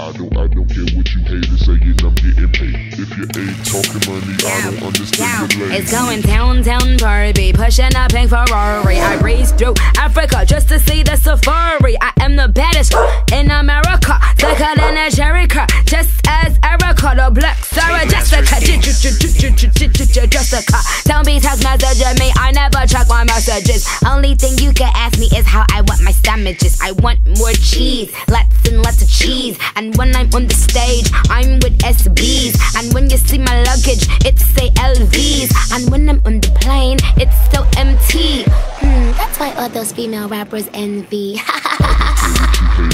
I don't, I don't care what you haters saying, I'm getting paid. If you ain't talking money, I don't understand your It's going downtown Barbie, pushing a pink Ferrari. I raced through Africa just to see the safari. I am the baddest in America, thicker than a Jericho. Just as Erica, the black Sarah Jessica, Jessica. Don't be text messaging me, I never check my messages. Only thing you I want sandwiches. I want more cheese, lots and lots of cheese. And when I'm on the stage, I'm with SBs. And when you see my luggage, it's say LVs. And when I'm on the plane, it's still empty. Hmm, that's why all those female rappers envy.